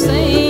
same.